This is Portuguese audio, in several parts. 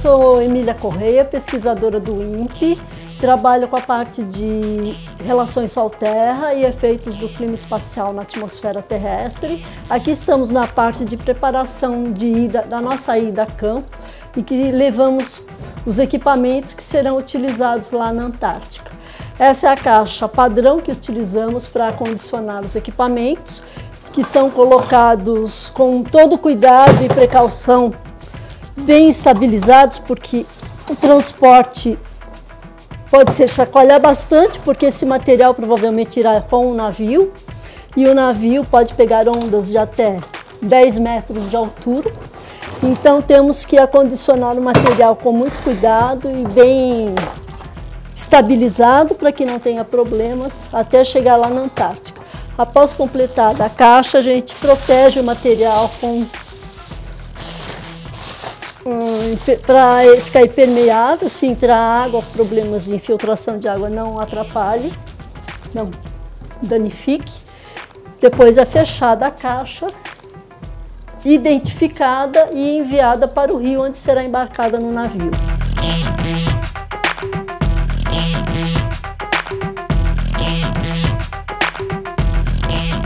sou Emília Correia, pesquisadora do INPE, trabalho com a parte de relações Sol-Terra e efeitos do clima espacial na atmosfera terrestre. Aqui estamos na parte de preparação de ida, da nossa ida a campo e que levamos os equipamentos que serão utilizados lá na Antártica. Essa é a caixa padrão que utilizamos para acondicionar os equipamentos, que são colocados com todo cuidado e precaução bem estabilizados, porque o transporte pode ser chacoalhar bastante, porque esse material provavelmente irá com o navio, e o navio pode pegar ondas de até 10 metros de altura. Então temos que acondicionar o material com muito cuidado e bem estabilizado para que não tenha problemas até chegar lá na Antártica. Após completar a caixa, a gente protege o material com para ficar impermeável, se entrar água, problemas de infiltração de água não atrapalhe, não danifique. Depois é fechada a caixa, identificada e enviada para o rio onde será embarcada no navio.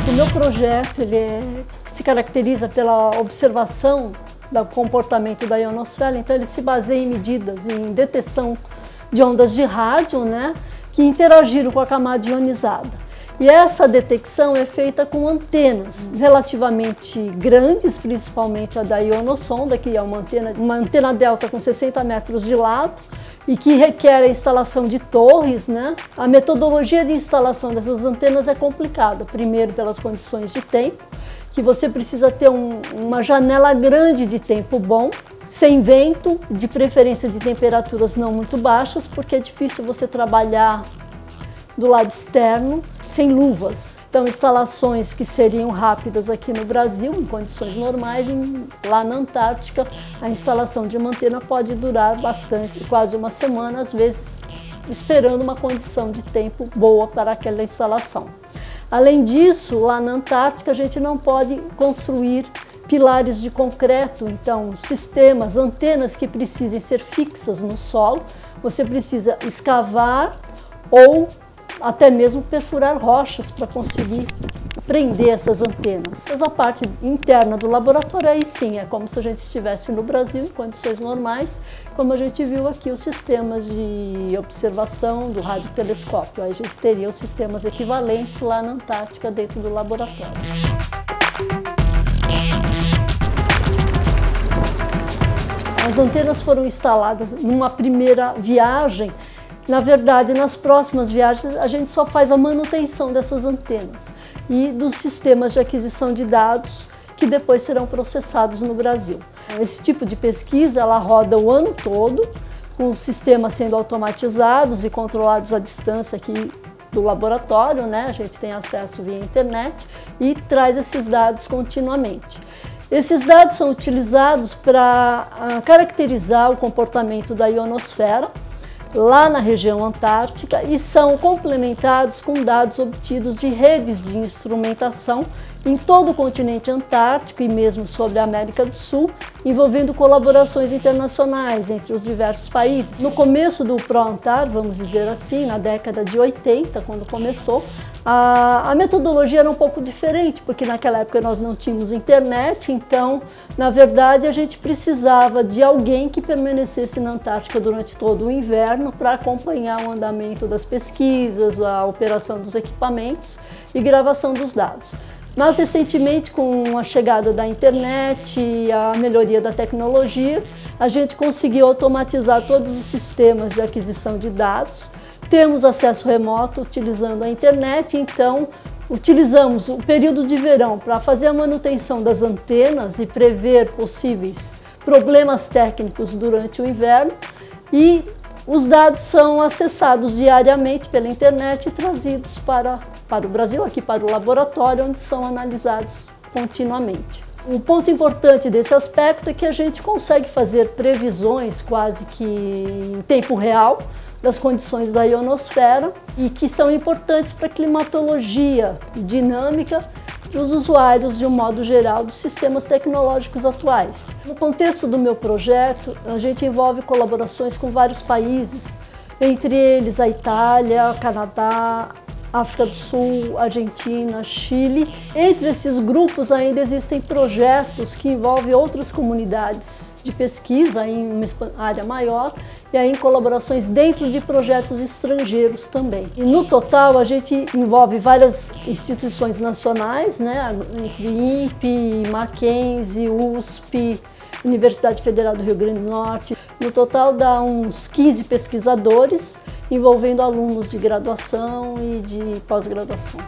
O meu projeto ele é, se caracteriza pela observação do comportamento da ionosfera, então ele se baseia em medidas em detecção de ondas de rádio, né, que interagiram com a camada ionizada. E essa detecção é feita com antenas relativamente grandes, principalmente a da ionossonda, que é uma antena, uma antena delta com 60 metros de lado e que requer a instalação de torres. Né? A metodologia de instalação dessas antenas é complicada, primeiro pelas condições de tempo que você precisa ter um, uma janela grande de tempo bom, sem vento, de preferência de temperaturas não muito baixas, porque é difícil você trabalhar do lado externo sem luvas. Então, instalações que seriam rápidas aqui no Brasil, em condições normais, lá na Antártica, a instalação de uma antena pode durar bastante, quase uma semana, às vezes esperando uma condição de tempo boa para aquela instalação. Além disso, lá na Antártica a gente não pode construir pilares de concreto, então sistemas, antenas que precisem ser fixas no solo, você precisa escavar ou até mesmo perfurar rochas para conseguir prender essas antenas. Essa parte interna do laboratório aí sim, é como se a gente estivesse no Brasil em condições normais, como a gente viu aqui os sistemas de observação do radiotelescópio. Aí a gente teria os sistemas equivalentes lá na Antártica dentro do laboratório. As antenas foram instaladas numa primeira viagem na verdade, nas próximas viagens, a gente só faz a manutenção dessas antenas e dos sistemas de aquisição de dados que depois serão processados no Brasil. Esse tipo de pesquisa ela roda o ano todo, com os sistemas sendo automatizados e controlados à distância aqui do laboratório, né? A gente tem acesso via internet e traz esses dados continuamente. Esses dados são utilizados para ah, caracterizar o comportamento da ionosfera lá na região antártica e são complementados com dados obtidos de redes de instrumentação em todo o continente antártico e mesmo sobre a América do Sul, envolvendo colaborações internacionais entre os diversos países. No começo do ProAntar, vamos dizer assim, na década de 80, quando começou, a, a, metodologia era um pouco diferente, porque naquela época nós não tínhamos internet, então, na verdade, a gente precisava de alguém que permanecesse na Antártica durante todo o inverno para acompanhar o andamento das pesquisas, a operação dos equipamentos e gravação dos dados. Mas recentemente, com a chegada da internet e a melhoria da tecnologia, a gente conseguiu automatizar todos os sistemas de aquisição de dados temos acesso remoto utilizando a internet, então Utilizamos o período de verão para fazer a manutenção das antenas e prever possíveis problemas técnicos durante o inverno e os dados são acessados diariamente pela internet e trazidos para, para o Brasil, aqui para o laboratório, onde são analisados continuamente. Um ponto importante desse aspecto é que a gente consegue fazer previsões quase que em tempo real das condições da ionosfera e que são importantes para climatologia dinâmica os usuários, de um modo geral, dos sistemas tecnológicos atuais. No contexto do meu projeto, a gente envolve colaborações com vários países, entre eles a Itália, Canadá, África do Sul, Argentina, Chile. Entre esses grupos ainda existem projetos que envolvem outras comunidades de pesquisa em uma área maior e aí em colaborações dentro de projetos estrangeiros também. E no total a gente envolve várias instituições nacionais, né, entre INPE, Mackenzie, USP, Universidade Federal do Rio Grande do Norte. No total dá uns 15 pesquisadores envolvendo alunos de graduação e de pós-graduação.